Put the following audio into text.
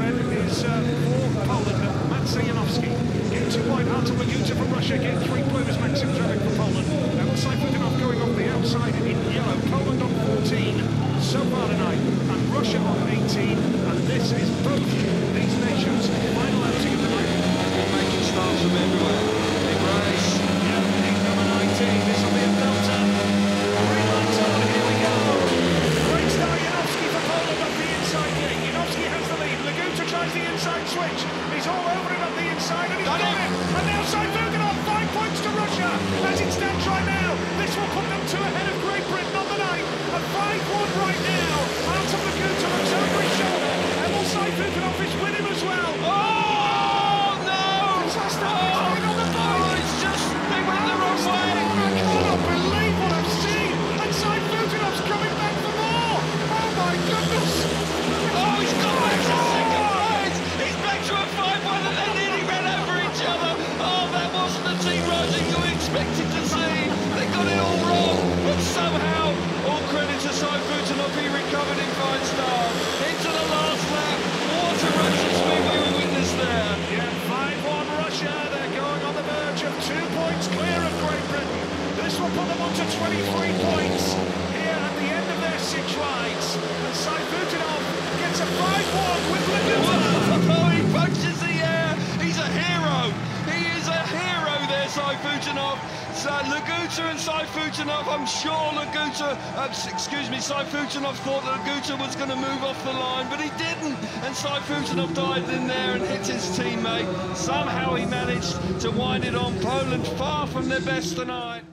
red is uh, for Poland, Maciej Janowski. Two wide, Artur Laguta from Russia. Getting three is Maksym Drabik for Poland. And Sayfutdinov going off the outside in yellow. Poland on 14 so far tonight, and Russia on 18. And this is both these nations' final outing of the night. making starts from everywhere. Big race. Yeah, in number 19, this will be a belter. Green lights on, here we go. Great start, Janowski for Poland off the inside gate. Janowski has the lead. Laguta tries the inside switch. He's all over it on the inside, and he's Got got it. And now Sayfutdinov, five points to Russia. As it stands right now, this will put them two ahead of Great Britain on the night. A 5-1 right now. Out of the Laguta looks over his shoulder. Emil Sayfutdinov is with him as well. Oh, no! Disaster. Oh, 23 points here at the end of their six rides. And Sayfutdinov gets a 5-1 with Laguta. Whoa, he punches the air. He's a hero. He is a hero there, Sayfutdinov. So Laguta and Sayfutdinov, I'm sure Laguta, uh, excuse me, Sayfutdinov thought that Laguta was going to move off the line, but he didn't. And Sayfutdinov dived in there and hit his teammate. Somehow he managed to wind it on Poland far from their best tonight.